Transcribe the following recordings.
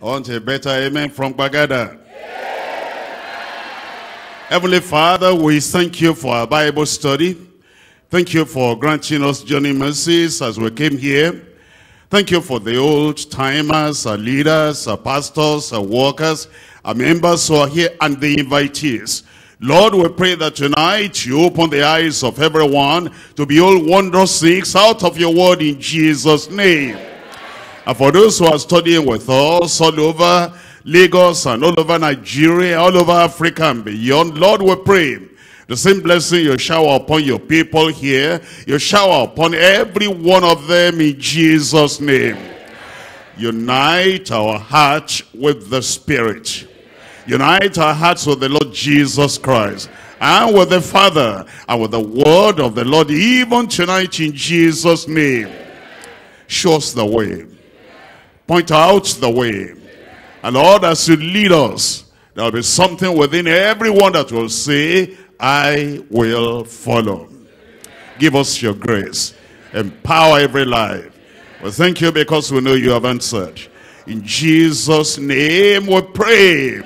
Want a better amen from Gbagada. Heavenly Father, we thank you for our Bible study. Thank you for granting us journey mercies as we came here. Thank you for the old timers, our leaders, our pastors, our workers, our members who are here and the invitees. Lord, we pray that tonight you open the eyes of everyone to behold wondrous things out of your word in Jesus' name. And for those who are studying with us all over Lagos and all over Nigeria, all over Africa and beyond, Lord, we pray the same blessing you shower upon your people here, you shower upon every one of them in Jesus' name. Unite our hearts with the Spirit. Unite our hearts with the Lord Jesus Christ and with the Father and with the word of the Lord even tonight in Jesus' name. Show us the way. Point out the way. And Lord, as you lead us, there will be something within everyone that will say, I will follow. Give us your grace. Empower every life. We thank you because we know you have answered. In Jesus' name we pray.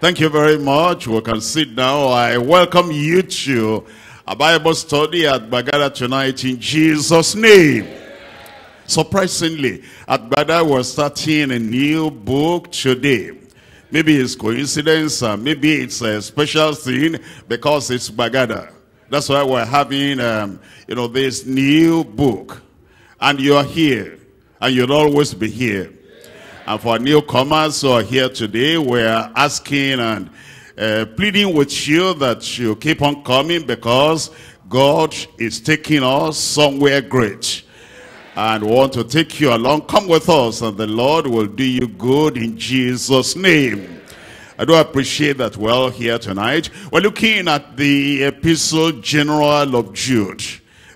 Thank you very much. We can sit now. I welcome you to a Bible study at Gbagada tonight in Jesus' name. Surprisingly, at Gbagada we're starting a new book today. Maybe it's coincidence, uh, maybe it's a special thing because it's Gbagada. That's why we're having, um, you know, this new book. And you're here, and you'll always be here. And for newcomers who are here today, we're asking and uh, pleading with you that you keep on coming because God is taking us somewhere great. And want to take you along. Come with us and the Lord will do you good in Jesus' name. I do appreciate that we're all here tonight. We're looking at the Epistle General of Jude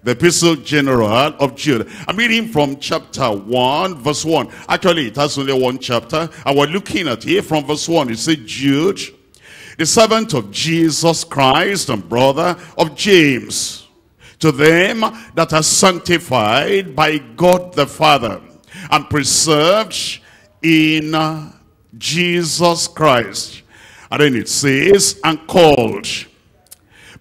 the epistle general of Jude. I'm reading from chapter 1, verse 1. Actually, it has only one chapter. And we're looking at here from verse 1. It says, Jude, the servant of Jesus Christ and brother of James, to them that are sanctified by God the Father and preserved in Jesus Christ. And then it says, and called,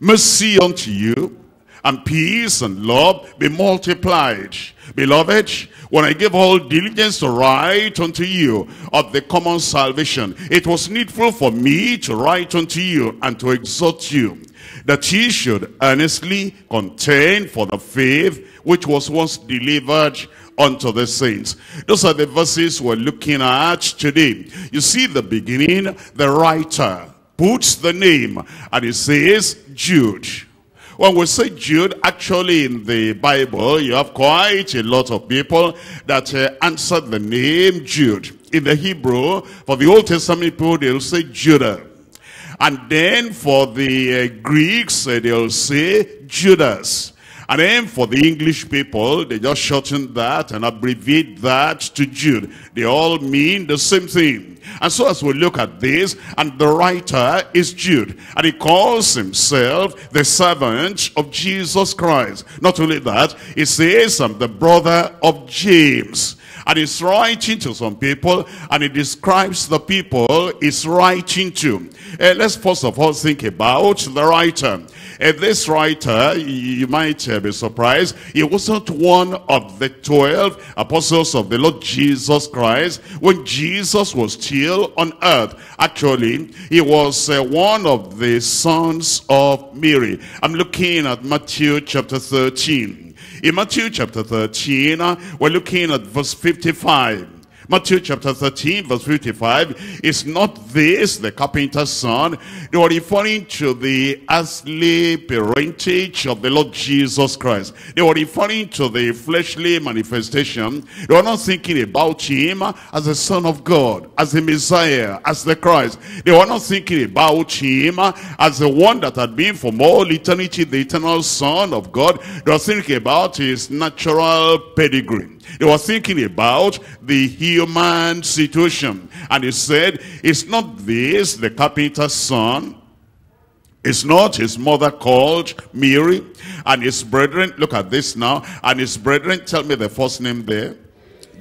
mercy unto you, and peace and love be multiplied. Beloved, when I gave all diligence to write unto you of the common salvation, it was needful for me to write unto you and to exhort you, that ye should earnestly contend for the faith which was once delivered unto the saints. Those are the verses we're looking at today. You see the beginning, the writer puts the name, and it says Jude. When we say Jude, actually in the Bible, you have quite a lot of people that uh, answer the name Jude. In the Hebrew, for the Old Testament people, they'll say Judah. And then for the uh, Greeks, uh, they'll say Judas. And then for the English people, they just shorten that and abbreviate that to Jude. They all mean the same thing. And so as we look at this, and the writer is Jude, and he calls himself the servant of Jesus Christ. Not only that, he says, I'm the brother of James. And he's writing to some people, and he describes the people he's writing to. Uh, let's first of all think about the writer. Uh, this writer, you might uh, be surprised, he wasn't one of the 12 apostles of the Lord Jesus Christ when Jesus was still on earth. Actually, he was uh, one of the sons of Mary. I'm looking at Matthew chapter 13. In Matthew chapter 13, uh, we're looking at verse 55. Matthew chapter 13 verse 55 is not this the carpenter's son they were referring to the earthly parentage of the Lord Jesus Christ? They were referring to the fleshly manifestation. They were not thinking about him as the son of God as the Messiah as the Christ. They were not thinking about him as the one that had been from all eternity the eternal son of God. They were thinking about his natural pedigree they was thinking about the human situation. And he said, it's not this, the carpenter's son. It's not his mother called Mary. And his brethren, look at this now. And his brethren, tell me the first name there.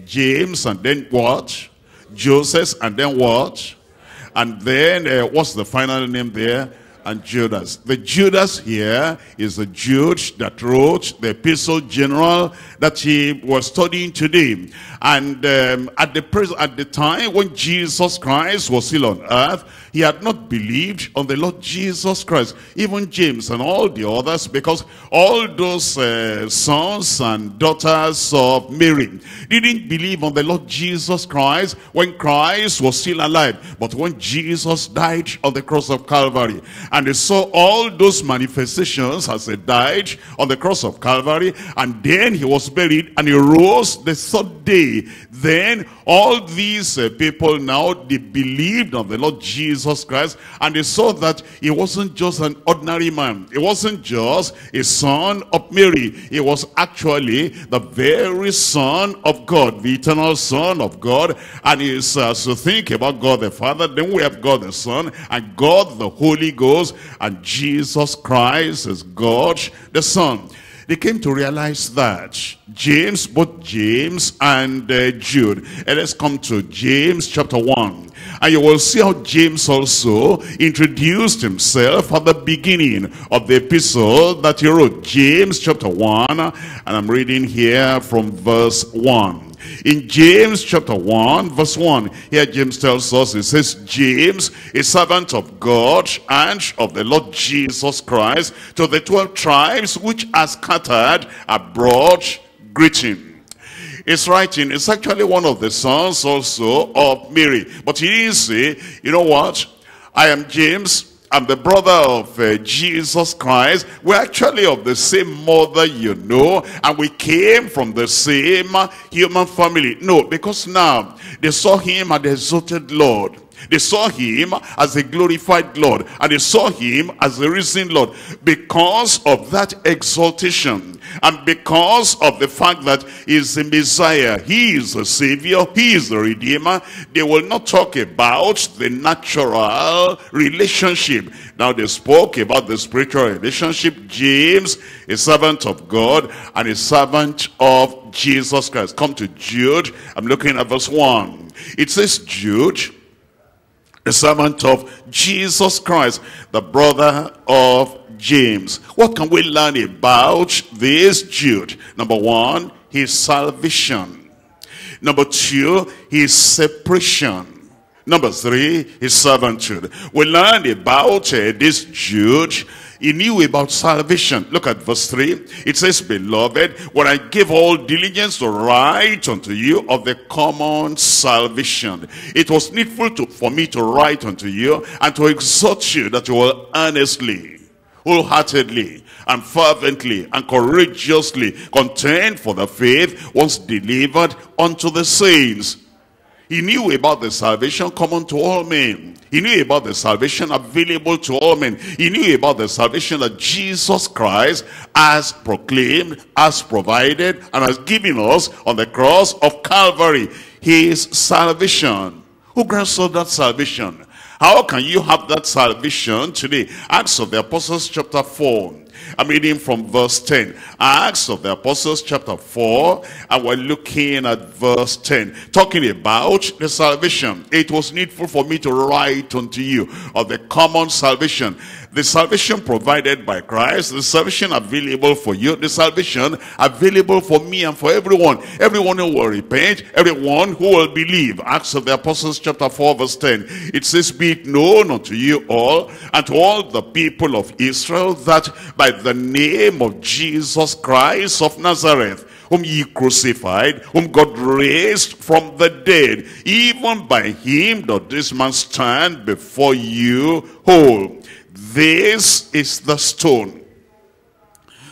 James and then what? Joseph and then what? And then uh, what's the final name there? And Judas. The Judas here is the Jude that wrote the epistle general that he was studying today. And um, at the at the time when Jesus Christ was still on earth, he had not believed on the Lord Jesus Christ. Even James and all the others, because all those uh, sons and daughters of Mary didn't believe on the Lord Jesus Christ when Christ was still alive. But when Jesus died on the cross of Calvary, and they saw all those manifestations as he died on the cross of Calvary, and then he was buried, and he rose the third day. Then all these uh, people now, they believed on the Lord Jesus Christ, and they saw that he wasn't just an ordinary man. He wasn't just a son of Mary. He was actually the very son of God, the eternal son of God. And it's uh, to think about God the Father, then we have God the Son, and God the Holy Ghost, and Jesus Christ is God the Son. They came to realize that James, both James and uh, Jude. And let's come to James chapter 1. And you will see how James also introduced himself at the beginning of the epistle that he wrote. James chapter 1. And I'm reading here from verse 1. In James chapter 1, verse 1, here James tells us, it says, James, a servant of God and of the Lord Jesus Christ, to the 12 tribes which are scattered abroad, greeting. It's writing, it's actually one of the sons also of Mary. But he didn't say, you know what, I am James, I'm the brother of uh, Jesus Christ. We're actually of the same mother, you know, and we came from the same human family. No, because now they saw him as the exalted Lord. They saw him as a glorified Lord. And they saw him as the risen Lord. Because of that exaltation. And because of the fact that he is the Messiah. He is the Savior. He is the Redeemer. They will not talk about the natural relationship. Now they spoke about the spiritual relationship. James, a servant of God and a servant of Jesus Christ. Come to Jude. I'm looking at verse 1. It says Jude the servant of Jesus Christ, the brother of James. What can we learn about this Jude? Number one, his salvation. Number two, his separation. Number three, his servanthood. We learn about uh, this Jude he knew about salvation. Look at verse 3. It says, Beloved, when I give all diligence to write unto you of the common salvation, it was needful to, for me to write unto you and to exhort you that you will earnestly, wholeheartedly, and fervently and courageously contend for the faith once delivered unto the saints. He knew about the salvation common to all men. He knew about the salvation available to all men. He knew about the salvation that Jesus Christ has proclaimed, has provided, and has given us on the cross of Calvary. His salvation. Who grants us that salvation? How can you have that salvation today? Acts of the Apostles chapter 4. I'm reading from verse 10. Acts of the Apostles chapter 4. And we're looking at verse 10. Talking about the salvation. It was needful for me to write unto you of the common salvation the salvation provided by Christ, the salvation available for you, the salvation available for me and for everyone. Everyone who will repent, everyone who will believe. Acts of the Apostles chapter 4 verse 10. It says, Be it known unto you all and to all the people of Israel that by the name of Jesus Christ of Nazareth, whom ye crucified, whom God raised from the dead. Even by him doth this man stand before you whole. This is the stone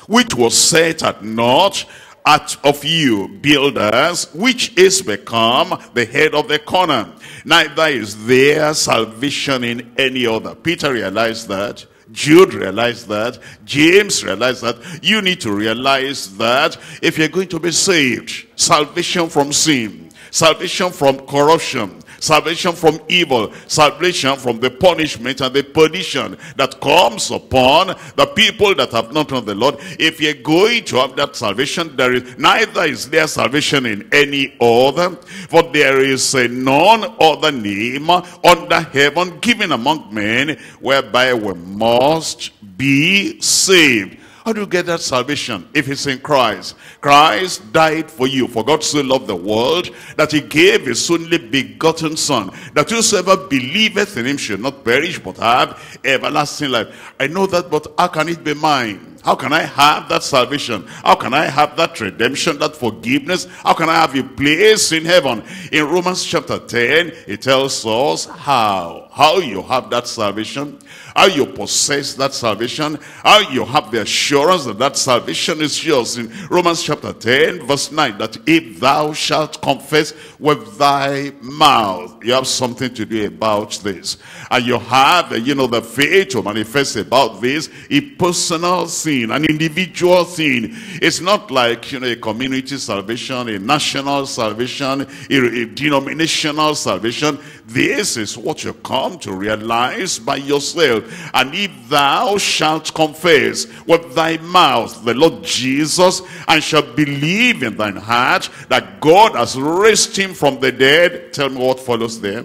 which was set at naught at of you builders, which is become the head of the corner. Neither is there salvation in any other. Peter realized that. Jude realized that. James realized that. You need to realize that if you're going to be saved, salvation from sin, salvation from corruption, salvation from evil, salvation from the punishment and the perdition that comes upon the people that have not known the Lord. If you're going to have that salvation, there is neither is there salvation in any other, for there is a none other name under heaven given among men whereby we must be saved. How do you get that salvation? If it's in Christ. Christ died for you. For God so loved the world that he gave his only begotten son. That whosoever believeth in him should not perish but have everlasting life. I know that, but how can it be mine? How can I have that salvation? How can I have that redemption, that forgiveness? How can I have a place in heaven? In Romans chapter 10, it tells us how. How you have that salvation how you possess that salvation, how you have the assurance that that salvation is yours. In Romans chapter 10, verse 9, that if thou shalt confess with thy mouth, you have something to do about this. And you have, uh, you know, the faith to manifest about this, a personal sin, an individual sin. It's not like, you know, a community salvation, a national salvation, a, a denominational salvation. This is what you come to realize by yourself. And if thou shalt confess with thy mouth the Lord Jesus, and shalt believe in thine heart that God has raised him from the dead, tell me what follows there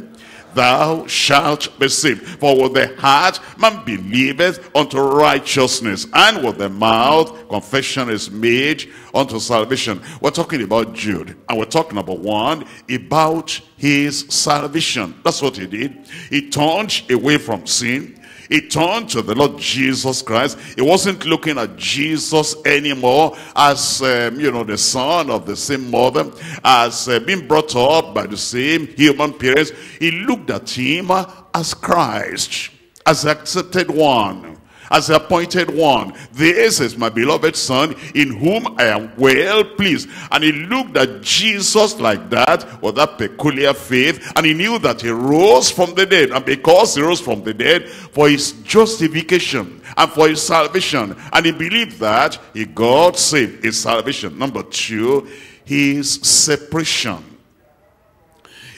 thou shalt be saved. For with the heart man believeth unto righteousness, and with the mouth confession is made unto salvation. We're talking about Jude, and we're talking about one, about his salvation. That's what he did. He turned away from sin. He turned to the Lord Jesus Christ. He wasn't looking at Jesus anymore as, um, you know, the son of the same mother, as uh, being brought up by the same human parents. He looked at him as Christ, as accepted one as the appointed one. This is my beloved son in whom I am well pleased. And he looked at Jesus like that with that peculiar faith. And he knew that he rose from the dead. And because he rose from the dead for his justification and for his salvation. And he believed that he got saved. His salvation. Number two, his separation.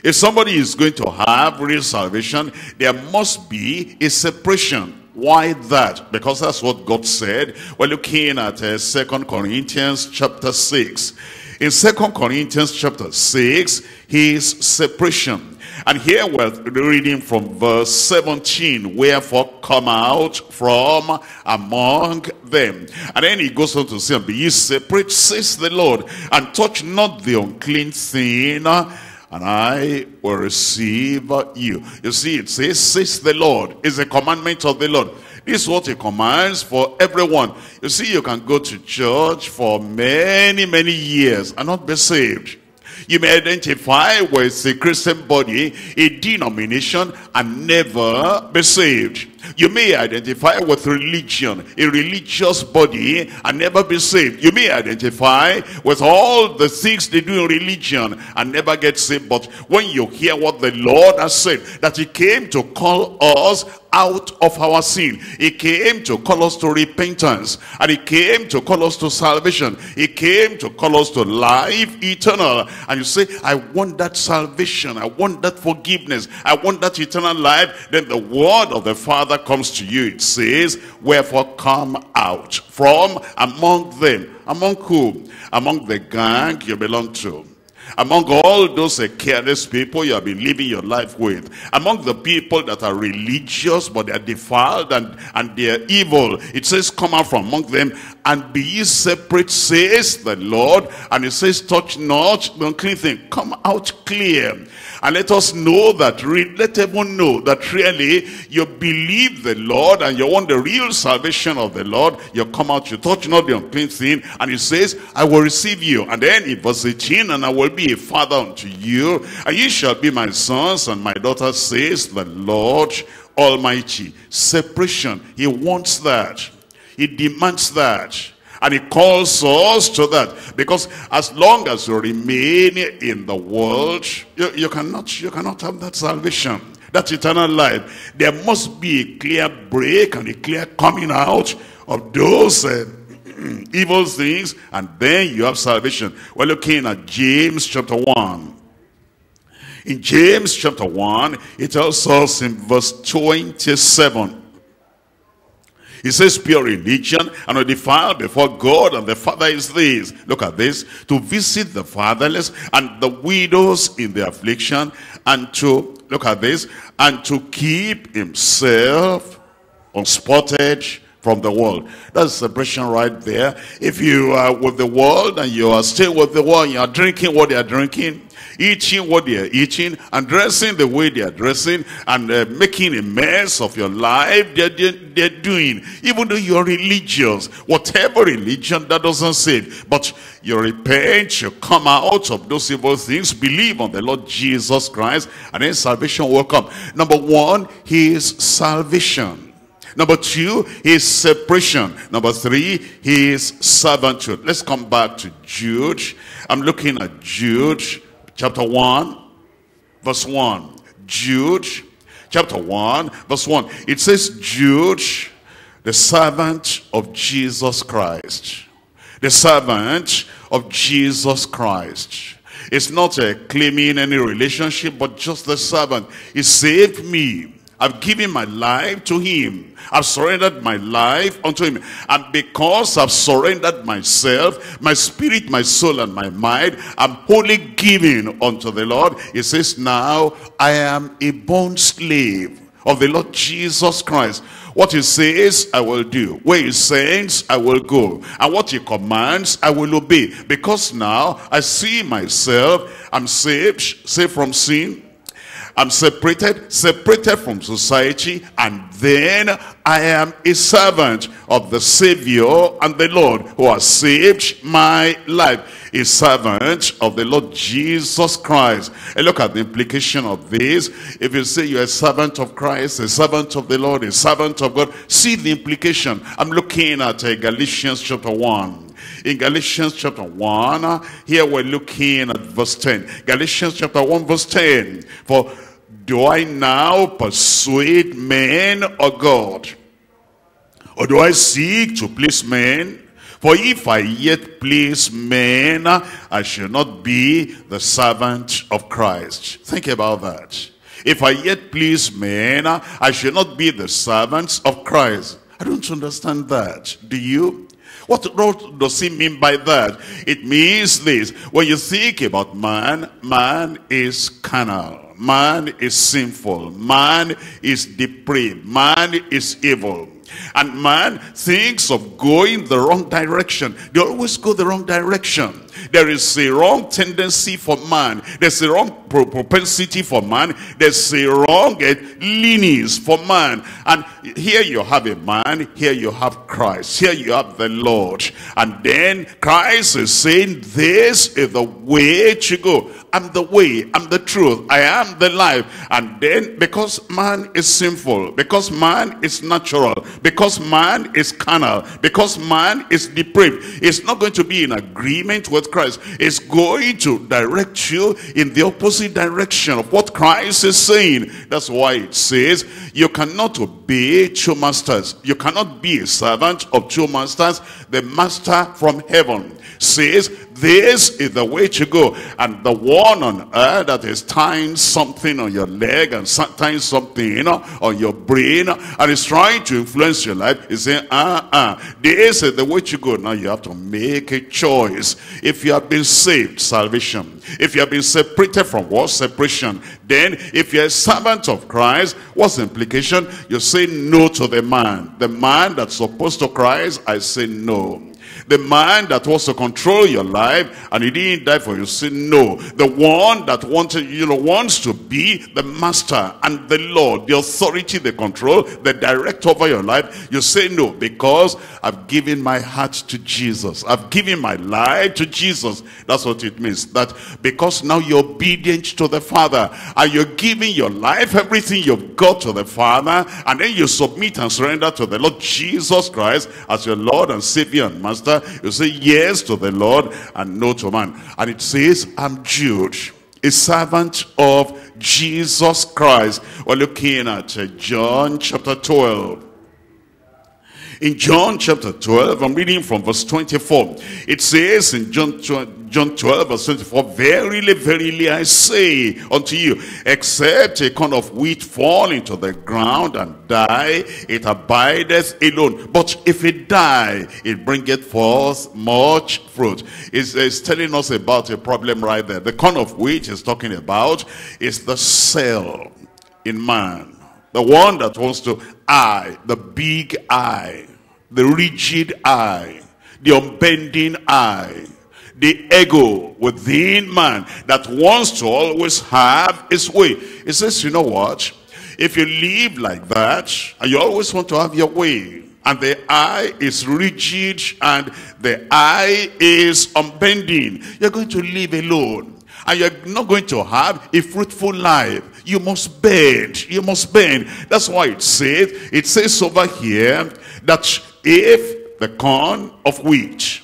If somebody is going to have real salvation, there must be a separation why that? Because that's what God said. We're looking at uh, 2 Corinthians chapter 6. In 2 Corinthians chapter 6, his separation. And here we're reading from verse 17, wherefore come out from among them. And then he goes on to say, be ye separate, says the Lord, and touch not the unclean thing, and I will receive you. You see, it says, says the Lord. It's a commandment of the Lord. This is what he commands for everyone. You see, you can go to church for many, many years and not be saved. You may identify with a Christian body, a denomination, and never be saved. You may identify with religion, a religious body, and never be saved. You may identify with all the things they do in religion and never get saved. But when you hear what the Lord has said, that he came to call us out of our sin. He came to call us to repentance. And he came to call us to salvation. He came to call us to life eternal. And you say, I want that salvation. I want that forgiveness. I want that eternal life. Then the word of the Father comes to you. It says, wherefore come out from among them. Among whom? Among the gang you belong to among all those careless people you have been living your life with, among the people that are religious but they are defiled and, and they are evil, it says, come out from among them and be ye separate, says the Lord. And it says, touch not the unclean thing. Come out clear. And let us know that, let everyone know that really you believe the Lord and you want the real salvation of the Lord. You come out, you touch not the unclean thing. And he says, I will receive you. And then in verse 18, and I will be a father unto you. And ye shall be my sons and my daughters, says the Lord Almighty. Separation. He wants that. He demands that. And he calls us to that. Because as long as you remain in the world, you, you, cannot, you cannot have that salvation. That eternal life. There must be a clear break and a clear coming out of those uh, evil things. And then you have salvation. We're looking at James chapter 1. In James chapter 1, it tells us in verse 27. He says pure religion and undefiled before God and the Father is this. Look at this. To visit the fatherless and the widows in their affliction and to, look at this, and to keep himself unspotted from the world. That's separation right there. If you are with the world and you are still with the world, you are drinking what they are drinking, eating what they are eating, and dressing the way they are dressing, and uh, making a mess of your life, they're, they're, doing. Even though you're religious, whatever religion, that doesn't save. But you repent, you come out of those evil things, believe on the Lord Jesus Christ, and then salvation will come. Number one, his salvation. Number two, his separation. Number three, his servanthood. Let's come back to Jude. I'm looking at Jude chapter 1, verse 1. Jude, chapter 1, verse 1. It says, Jude, the servant of Jesus Christ. The servant of Jesus Christ. It's not a claiming any relationship, but just the servant. He saved me. I've given my life to him. I've surrendered my life unto him. And because I've surrendered myself, my spirit, my soul, and my mind, I'm wholly given unto the Lord. He says, now I am a bond slave of the Lord Jesus Christ. What he says, I will do. Where he sends, I will go. And what he commands, I will obey. Because now I see myself, I'm saved, saved from sin, I'm separated, separated from society, and then I am a servant of the Savior and the Lord who has saved my life. A servant of the Lord Jesus Christ. And look at the implication of this. If you say you're a servant of Christ, a servant of the Lord, a servant of God, see the implication. I'm looking at uh, Galatians chapter 1 in Galatians chapter 1 here we're looking at verse 10 Galatians chapter 1 verse 10 for do I now persuade men or God? Or do I seek to please men? For if I yet please men, I shall not be the servant of Christ. Think about that. If I yet please men, I shall not be the servant of Christ. I don't understand that. Do you? What, what does he mean by that? It means this. When you think about man, man is carnal. Man is sinful. Man is depraved. Man is evil. And man thinks of going the wrong direction. They always go the wrong direction. There is a wrong tendency for man. There's a wrong propensity for man. There's a wrong uh, leanings for man. And here you have a man. Here you have Christ. Here you have the Lord. And then Christ is saying, this is the way to go. I'm the way, I'm the truth, I am the life. And then because man is sinful, because man is natural, because man is carnal, because man is depraved, it's not going to be in agreement with Christ. It's going to direct you in the opposite direction of what Christ is saying. That's why it says, you cannot obey two masters. You cannot be a servant of two masters. The master from heaven says, this is the way to go. And the one on earth that is tying something on your leg and tying something on your brain and is trying to influence your life is saying, uh-uh, this is the way to go. Now you have to make a choice. If you have been saved, salvation. If you have been separated from what? Separation. Then if you're a servant of Christ, what's the implication? You say no to the man. The man that's supposed to Christ, I say no. The man that wants to control your life and he didn't die for you, say no. The one that wanted, you know, wants to be the master and the Lord, the authority, the control, the director over your life, you say no because I've given my heart to Jesus. I've given my life to Jesus. That's what it means. That because now you're obedient to the Father and you're giving your life, everything you've got to the Father, and then you submit and surrender to the Lord Jesus Christ as your Lord and Savior and Master you say yes to the Lord and no to man. And it says, I'm Jude, a servant of Jesus Christ. We're looking at uh, John chapter 12. In John chapter 12, I'm reading from verse 24. It says in John, John 12 verse 24, Verily, verily I say unto you, except a corn of wheat fall into the ground and die, it abideth alone. But if it die, it bringeth forth much fruit. It's, it's telling us about a problem right there. The corn of wheat is talking about is the cell in man. The one that wants to I, the big I, the rigid I, the unbending I, the ego within man that wants to always have its way. It says, you know what? If you live like that, and you always want to have your way, and the I is rigid, and the I is unbending, you're going to live alone. And you're not going to have a fruitful life. You must bend. You must bend. That's why it says, it says over here that if the corn of wheat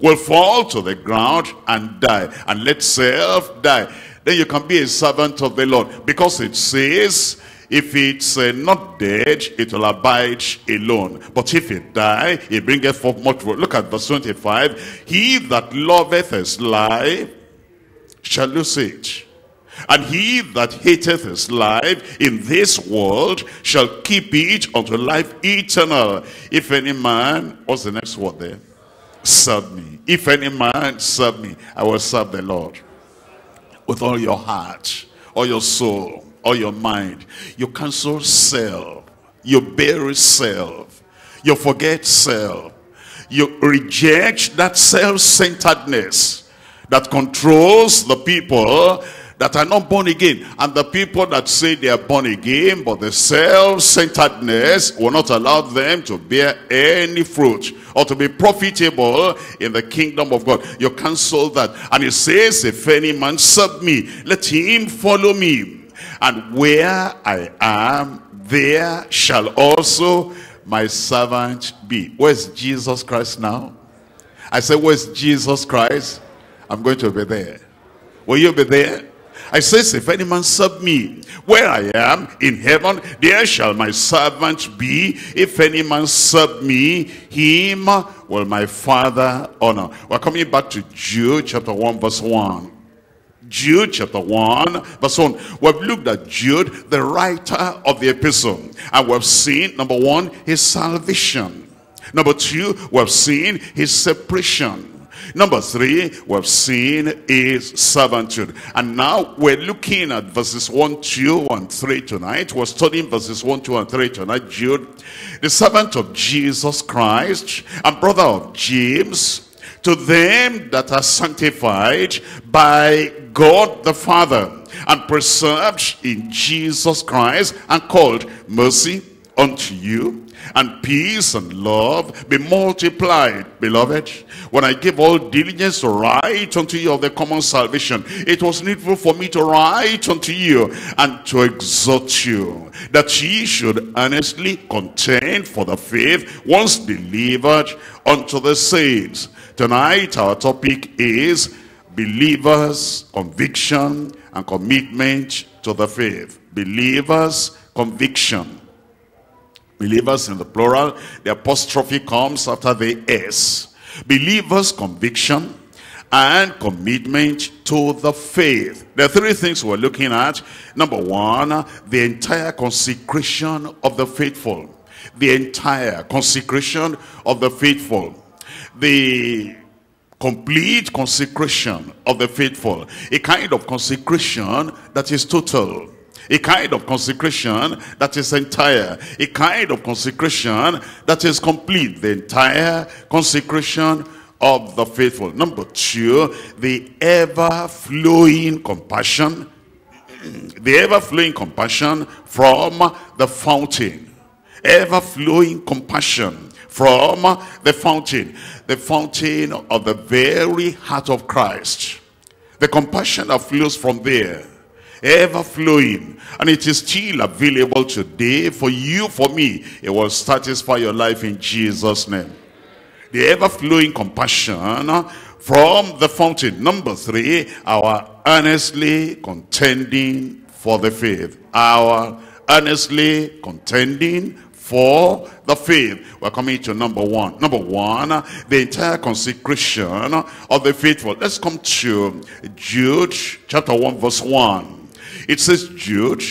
will fall to the ground and die, and let self die, then you can be a servant of the Lord. Because it says, if it's uh, not dead, it will abide alone. But if it die, it bringeth forth much fruit. Look at verse 25. He that loveth his life shall lose it. And he that hateth his life in this world shall keep it unto life eternal. If any man, what's the next word there? Serve me. If any man serve me, I will serve the Lord. With all your heart, all your soul, all your mind. You cancel self. You bury self. You forget self. You reject that self-centeredness that controls the people that are not born again. And the people that say they are born again, but the self-centeredness will not allow them to bear any fruit or to be profitable in the kingdom of God. You cancel that. And it says, if any man serve me, let him follow me. And where I am, there shall also my servant be. Where's Jesus Christ now? I said, where's Jesus Christ? I'm going to be there. Will you be there? I says, if any man serve me, where I am in heaven, there shall my servant be. If any man serve me, him will my father honor. We're coming back to Jude chapter 1 verse 1. Jude chapter 1 verse 1. We've looked at Jude, the writer of the epistle. And we've seen, number one, his salvation. Number two, we've seen his separation. Number three, we've seen is servanthood. And now we're looking at verses 1, 2, and 3 tonight. We're studying verses 1, 2, and 3 tonight. Jude, the servant of Jesus Christ and brother of James, to them that are sanctified by God the Father and preserved in Jesus Christ and called mercy unto you and peace and love be multiplied, beloved. When I give all diligence to write unto you of the common salvation, it was needful for me to write unto you and to exhort you that ye should earnestly contend for the faith once delivered unto the saints. Tonight our topic is believers, conviction, and commitment to the faith. Believers, conviction, Believers in the plural, the apostrophe comes after the S. Believers' conviction and commitment to the faith. Are three things we're looking at. Number one, the entire consecration of the faithful. The entire consecration of the faithful. The complete consecration of the faithful. A kind of consecration that is total a kind of consecration that is entire. A kind of consecration that is complete. The entire consecration of the faithful. Number two, the ever-flowing compassion. The ever-flowing compassion from the fountain. Ever-flowing compassion from the fountain. The fountain of the very heart of Christ. The compassion that flows from there ever flowing and it is still available today for you for me it will satisfy your life in jesus name the ever flowing compassion uh, from the fountain number three our earnestly contending for the faith our earnestly contending for the faith. We're coming to number one. Number one, uh, the entire consecration of the faithful. Let's come to Jude chapter 1 verse 1. It says Jude,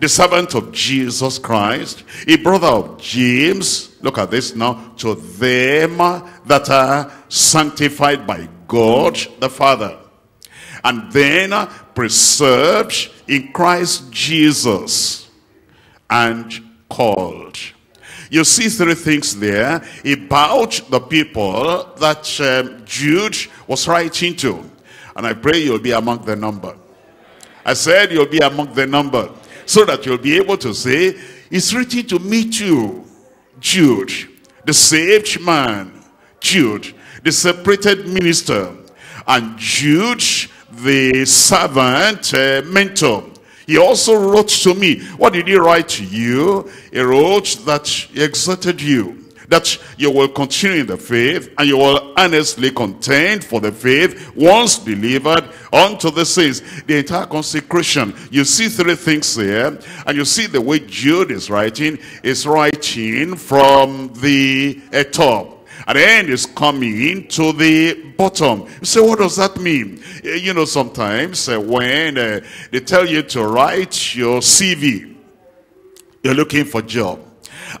the servant of Jesus Christ, a brother of James, look at this now, to them that are sanctified by God the Father, and then preserved in Christ Jesus, and called. You see three things there about the people that um, Jude was writing to. And I pray you'll be among the number. I said you'll be among the number. So that you'll be able to say, it's written to me too. Jude, the saved man. Jude, the separated minister. And Jude, the servant, uh, mentor. He also wrote to me. What did he write to you? He wrote that he exhorted you that you will continue in the faith and you will earnestly contend for the faith once delivered unto the saints. The entire consecration. You see three things here and you see the way Jude is writing is writing from the uh, top and the end is coming to the bottom. You say, what does that mean? Eh, you know, sometimes uh, when uh, they tell you to write your CV, you're looking for job.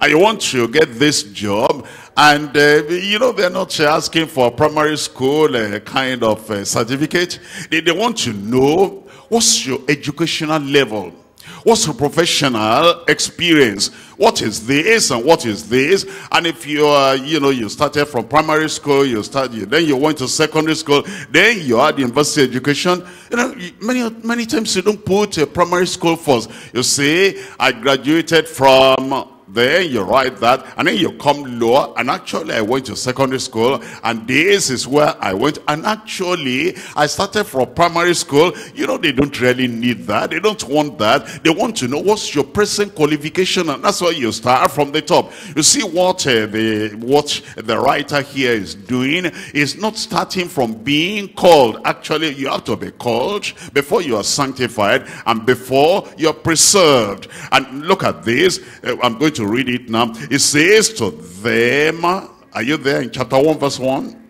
And you want to get this job, and uh, you know, they're not asking for a primary school uh, kind of uh, certificate. They, they want to know what's your educational level. What's your professional experience? What is this and what is this? And if you are, you know, you started from primary school, you started, then you went to secondary school, then you had university education. You know, many many times you don't put a primary school first. You say, I graduated from then you write that, and then you come lower, and actually I went to secondary school, and this is where I went, and actually I started from primary school. You know, they don't really need that. They don't want that. They want to know what's your present qualification, and that's why you start from the top. You see what uh, the what the writer here is doing is not starting from being called. Actually, you have to be called before you are sanctified, and before you're preserved. And look at this. Uh, I'm going to to read it now. It says to them, are you there in chapter 1 verse 1?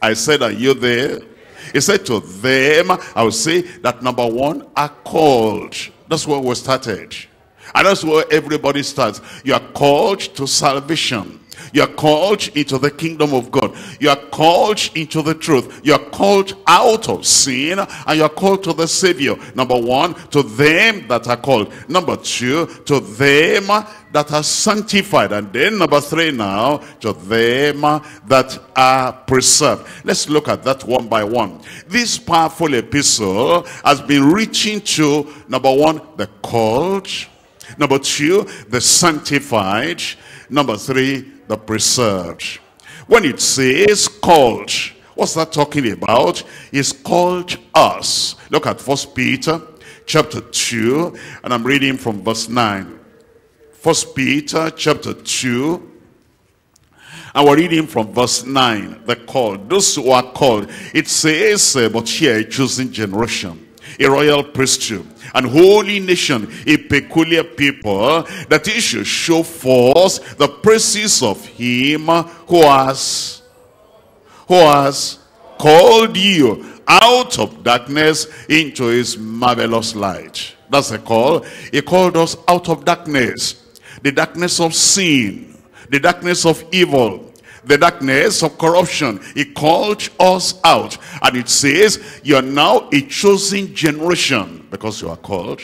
I said, are you there? He said to them, I will say that number one are called. That's where we started. And that's where everybody starts. You are called to salvation. You are called into the kingdom of God. You are called into the truth. You are called out of sin and you are called to the Savior. Number one, to them that are called. Number two, to them that are sanctified. And then number three now, to them that are preserved. Let's look at that one by one. This powerful epistle has been reaching to, number one, the called. Number two, the sanctified. Number three, the preserved. When it says called, what's that talking about? It's called us. Look at First Peter chapter 2, and I'm reading from verse 9. First Peter chapter 2, and we're reading from verse 9, the call. Those who are called. It says, uh, but here a chosen generation a royal priesthood, and holy nation, a peculiar people, that he should show forth the praises of him who has, who has called you out of darkness into his marvelous light. That's a call. He called us out of darkness. The darkness of sin. The darkness of evil the darkness of corruption. He called us out. And it says, you are now a chosen generation because you are called.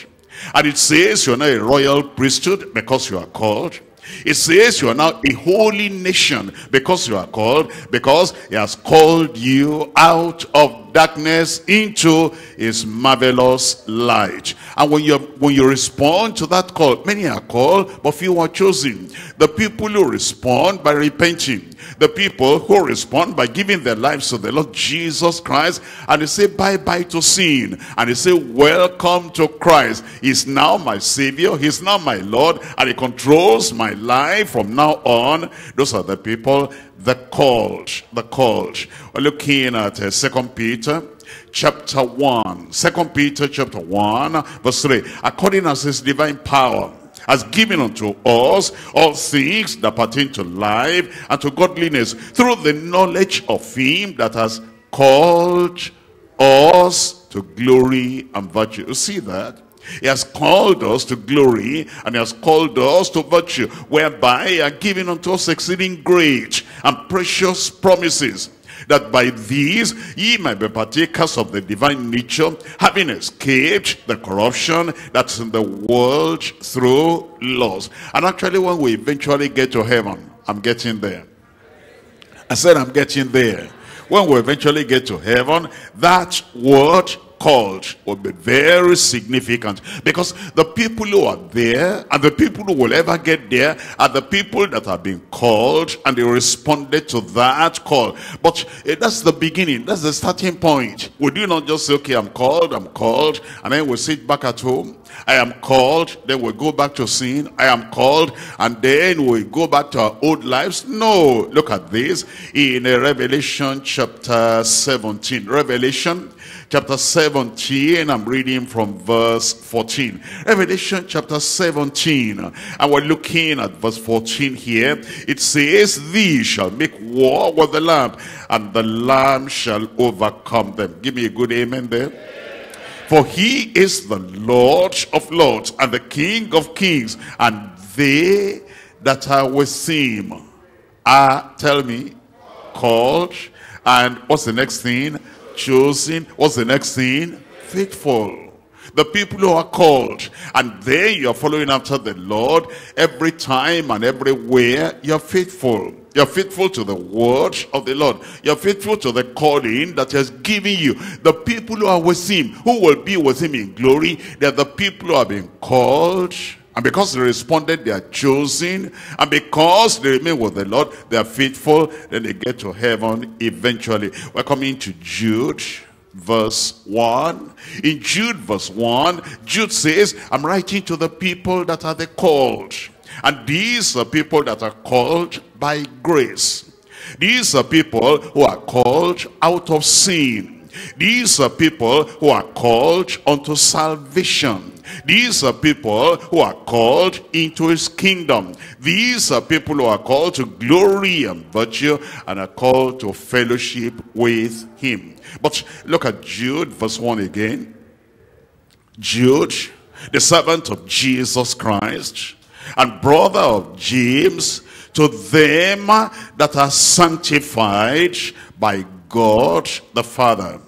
And it says you are now a royal priesthood because you are called. It says you are now a holy nation because you are called, because he has called you out of darkness into his marvelous light. And when you when you respond to that call, many are called, but few are chosen. The people who respond by repenting, the people who respond by giving their lives to the Lord Jesus Christ, and they say bye-bye to sin, and they say welcome to Christ. He's now my Savior, He's now my Lord, and He controls my life from now on. Those are the people, the called, the called. We're looking at uh, Second Peter chapter 1. Second Peter chapter 1, verse 3. According as his divine power has given unto us all things that pertain to life and to godliness through the knowledge of him that has called us to glory and virtue. You see that? He has called us to glory and he has called us to virtue, whereby he are given unto us exceeding great and precious promises that by these ye might be partakers of the divine nature, having escaped the corruption that's in the world through laws. And actually when we eventually get to heaven, I'm getting there. I said I'm getting there. When we eventually get to heaven, that word called will be very significant because the people who are there and the people who will ever get there are the people that have been called and they responded to that call. But uh, that's the beginning, that's the starting point. We do not just say, okay, I'm called, I'm called, and then we'll sit back at home. I am called, then we go back to sin. I am called, and then we go back to our old lives. No, look at this in uh, Revelation chapter 17. Revelation chapter 17. I'm reading from verse 14. Revelation chapter 17. And we're looking at verse 14 here. It says, These shall make war with the Lamb, and the Lamb shall overcome them. Give me a good amen there. For he is the Lord of lords and the King of kings, and they that are with him are, tell me, called. And what's the next thing? Chosen. What's the next thing? Faithful. The people who are called. And then you're following after the Lord. Every time and everywhere, you're faithful. You're faithful to the word of the Lord. You're faithful to the calling that has given you. The people who are with him, who will be with him in glory, they're the people who have been called and because they responded, they are chosen. And because they remain with the Lord, they are faithful. Then they get to heaven eventually. We're coming to Jude verse 1. In Jude verse 1, Jude says, I'm writing to the people that are the called. And these are people that are called by grace. These are people who are called out of sin. These are people who are called unto salvation. These are people who are called into his kingdom. These are people who are called to glory and virtue and are called to fellowship with him. But look at Jude, verse 1 again. Jude, the servant of Jesus Christ and brother of James, to them that are sanctified by God the Father.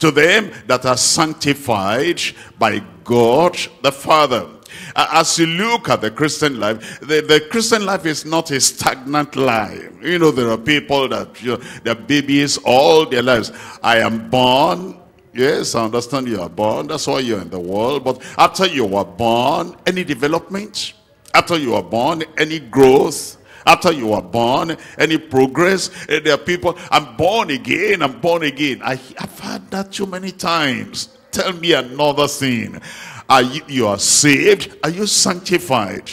To them that are sanctified by God the Father. As you look at the Christian life, the, the Christian life is not a stagnant life. You know, there are people that, you know, they're babies all their lives. I am born, Yes, I understand you are born. That's why you're in the world. But after you were born, any development? After you were born, any growth? After you were born, any progress? Eh, there are people, I'm born again, I'm born again. I, I've heard that too many times. Tell me another thing. Are you, you are saved? Are you sanctified?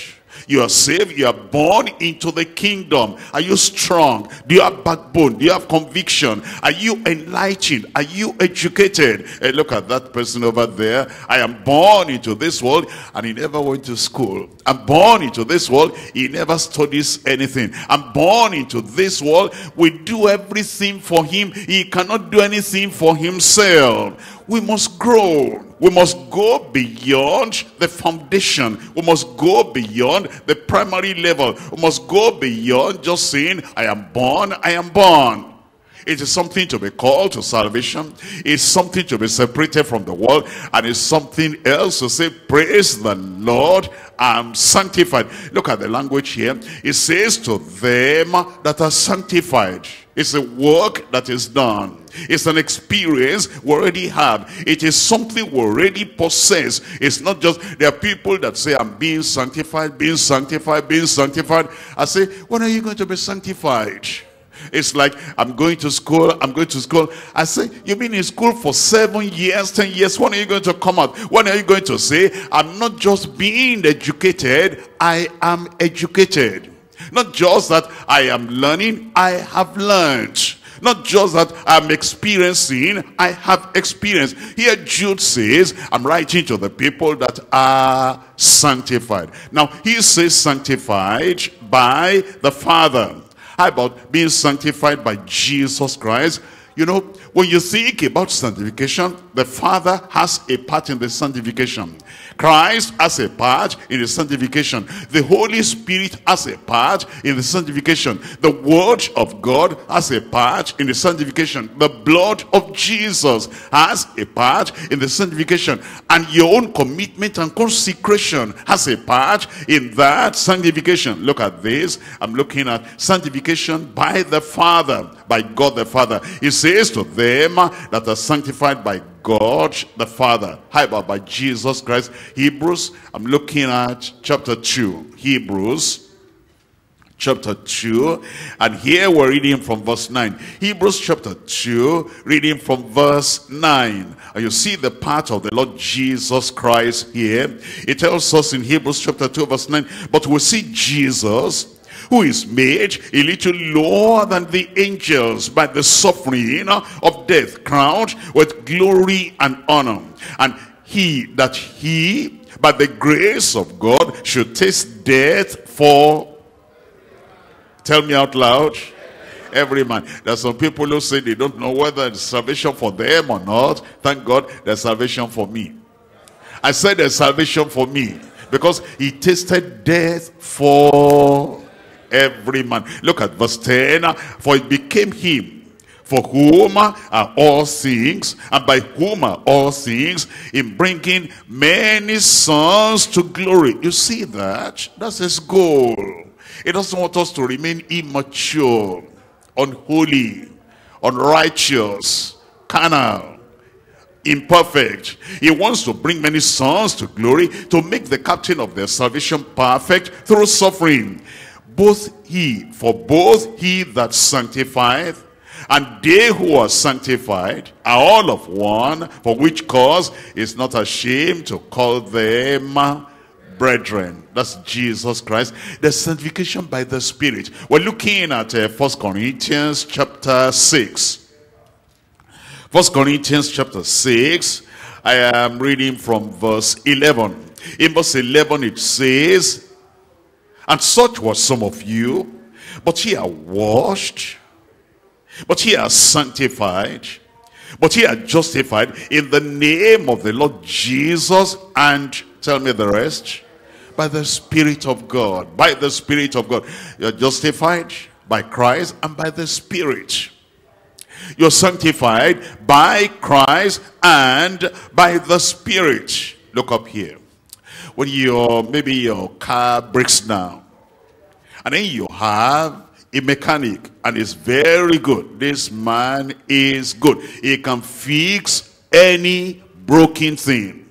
You are saved. You are born into the kingdom. Are you strong? Do you have backbone? Do you have conviction? Are you enlightened? Are you educated? Hey, look at that person over there. I am born into this world and he never went to school. I'm born into this world. He never studies anything. I'm born into this world. We do everything for him. He cannot do anything for himself we must grow. We must go beyond the foundation. We must go beyond the primary level. We must go beyond just saying, I am born, I am born. It is something to be called to salvation. It's something to be separated from the world. And it's something else to say, praise the Lord, I'm sanctified. Look at the language here. It says to them that are sanctified. It's a work that is done. It's an experience we already have. It is something we already possess. It's not just, there are people that say, I'm being sanctified, being sanctified, being sanctified. I say, when are you going to be sanctified? It's like, I'm going to school, I'm going to school. I say, you've been in school for seven years, ten years. When are you going to come out? When are you going to say, I'm not just being educated, I am educated. Not just that I am learning, I have learned. Not just that I'm experiencing, I have experienced. Here Jude says, I'm writing to the people that are sanctified. Now, he says sanctified by the Father. How about being sanctified by Jesus Christ? You know, when you think about sanctification, the Father has a part in the sanctification. Christ has a part in the sanctification. The Holy Spirit has a part in the sanctification. The Word of God has a part in the sanctification. The blood of Jesus has a part in the sanctification. And your own commitment and consecration has a part in that sanctification. Look at this. I'm looking at sanctification by the Father, by God the Father. He says to them that are sanctified by God the Father. How about by Jesus Christ? Hebrews, I'm looking at chapter 2. Hebrews chapter 2 and here we're reading from verse 9 hebrews chapter 2 reading from verse 9 and you see the part of the lord jesus christ here it tells us in hebrews chapter 2 verse 9 but we see jesus who is made a little lower than the angels by the suffering of death, crowned with glory and honor. And he that he, by the grace of God, should taste death for, tell me out loud, every man. There's some people who say they don't know whether it's salvation for them or not. Thank God there's salvation for me. I said there's salvation for me because he tasted death for every man. Look at verse 10. For it became him for whom are all things, and by whom are all things, in bringing many sons to glory. You see that? That's his goal. He doesn't want us to remain immature, unholy, unrighteous, carnal, imperfect. He wants to bring many sons to glory, to make the captain of their salvation perfect through suffering both he, for both he that sanctifieth and they who are sanctified are all of one, for which cause is not ashamed to call them brethren. That's Jesus Christ. The sanctification by the Spirit. We're looking at uh, 1 Corinthians chapter 6. First Corinthians chapter 6. I am reading from verse 11. In verse 11 it says, and such were some of you. But ye are washed. But ye are sanctified. But ye are justified in the name of the Lord Jesus. And tell me the rest. By the Spirit of God. By the Spirit of God. You're justified by Christ and by the Spirit. You're sanctified by Christ and by the Spirit. Look up here when your maybe your car breaks down and then you have a mechanic and it's very good. This man is good. He can fix any broken thing.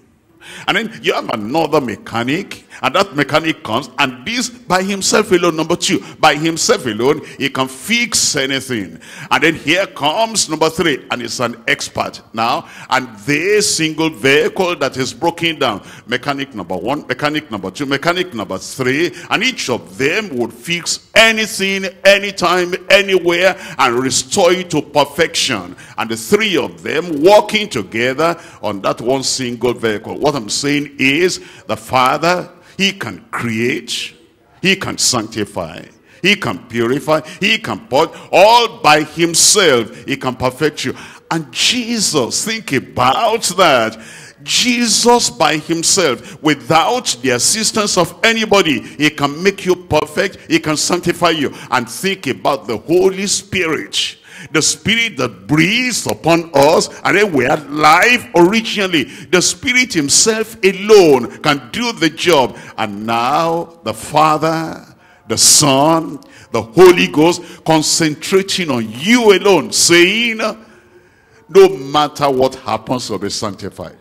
And then you have another mechanic and that mechanic comes and this by himself alone number two by himself alone he can fix anything. And then here comes number three and it's an expert now. And this single vehicle that is broken down mechanic number one mechanic number two mechanic number three and each of them would fix anything anytime anywhere and restore it to perfection. And the three of them working together on that one single vehicle. What i'm saying is the father he can create. He can sanctify. He can purify. He can put all by himself. He can perfect you. And Jesus, think about that. Jesus by himself, without the assistance of anybody, he can make you perfect. He can sanctify you. And think about the Holy Spirit the spirit that breathes upon us and then we had life originally. The spirit himself alone can do the job. And now the father the son the holy ghost concentrating on you alone saying no matter what happens you'll be sanctified.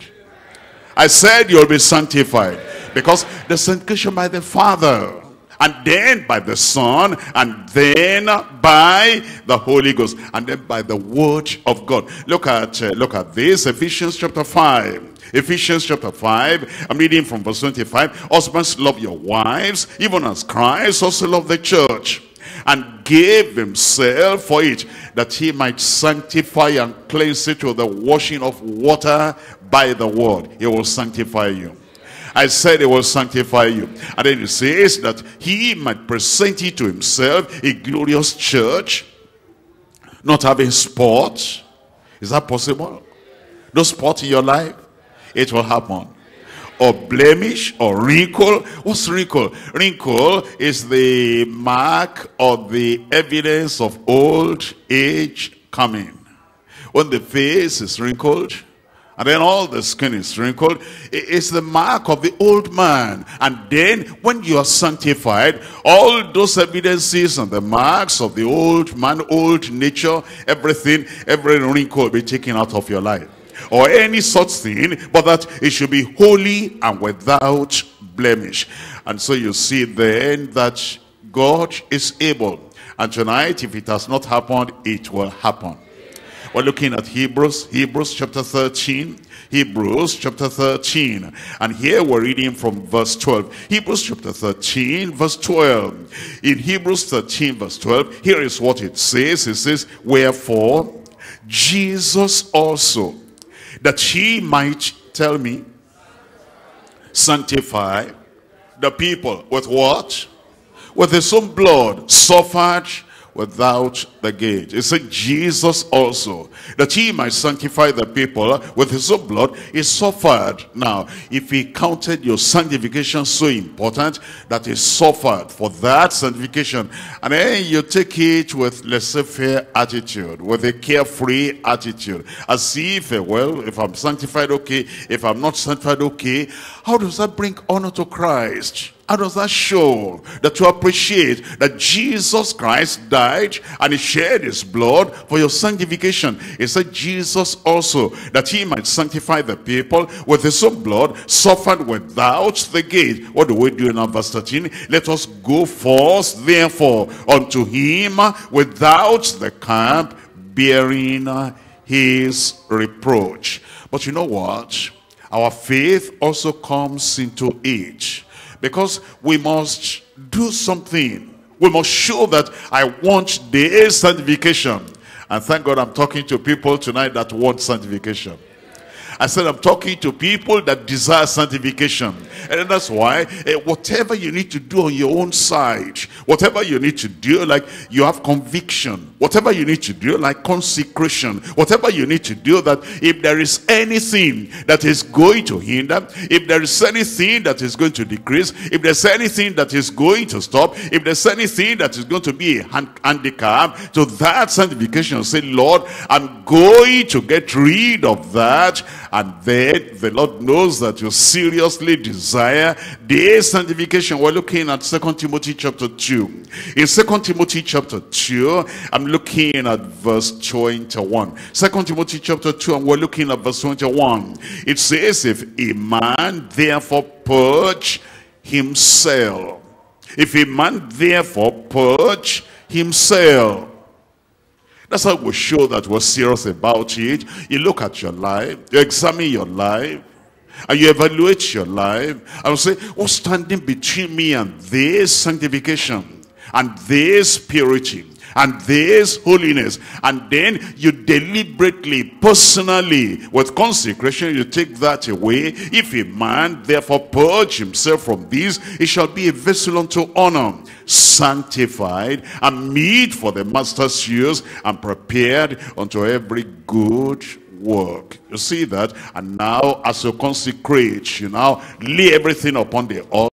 I said you'll be sanctified because the sanctification by the father and then by the Son, and then by the Holy Ghost, and then by the Word of God. Look at uh, look at this, Ephesians chapter 5. Ephesians chapter 5, I'm reading from verse 25. Husbands, love your wives, even as Christ also loved the church and gave himself for it, that he might sanctify and cleanse it with the washing of water by the word. He will sanctify you. I said he will sanctify you. And then he says that he might present it to himself a glorious church, not having spot. Is that possible? No spot in your life? It will happen or blemish or wrinkle. What's wrinkle? Wrinkle is the mark or the evidence of old age coming. When the face is wrinkled, and then all the skin is wrinkled, it's the mark of the old man. And then when you are sanctified, all those evidences and the marks of the old man, old nature, everything, every wrinkle will be taken out of your life or any such thing, but that it should be holy and without blemish. And so you see then that God is able. And tonight, if it has not happened, it will happen. We're looking at Hebrews, Hebrews chapter 13. Hebrews chapter 13. And here we're reading from verse 12. Hebrews chapter 13, verse 12. In Hebrews 13, verse 12, here is what it says. It says, Wherefore, Jesus also, that he might tell me sanctify the people with what with his own blood suffered without the gate. It said Jesus also, that he might sanctify the people with his own blood, he suffered. Now, if he counted your sanctification so important that he suffered for that sanctification, and then you take it with laissez-faire attitude, with a carefree attitude, as if, eh, well, if I'm sanctified, okay, if I'm not sanctified, okay, how does that bring honor to Christ? How does that show that you appreciate that Jesus Christ died and he shed his blood for your sanctification? He said Jesus also, that he might sanctify the people with his own blood, suffered without the gate. What do we do in verse 13? Let us go forth, therefore, unto him without the camp, bearing his reproach. But you know what? Our faith also comes into age because we must do something. We must show that I want the sanctification. And thank God I'm talking to people tonight that want sanctification. I said I'm talking to people that desire sanctification. And that's why uh, whatever you need to do on your own side, whatever you need to do, like you have conviction, whatever you need to do, like consecration, whatever you need to do, that if there is anything that is going to hinder, if there is anything that is going to decrease, if there's anything that is going to stop, if there's anything that is going to be a handicap to that sanctification, say, Lord, I'm going to get rid of that and then the Lord knows that you seriously desire the sanctification. We're looking at Second Timothy chapter 2. In Second Timothy chapter 2, I'm looking at verse 21. Second Timothy chapter 2, and we're looking at verse 21. It says, if a man therefore purge himself, if a man therefore purge himself, that's how we show that we're serious about it. You look at your life, you examine your life, and you evaluate your life, and say, what's standing between me and this sanctification, and this purity, and this holiness and then you deliberately personally with consecration you take that away if a man therefore purge himself from these he shall be a vessel unto honor sanctified and meet for the master's use and prepared unto every good work. You see that? And now as you consecrate, you now lay everything upon the altar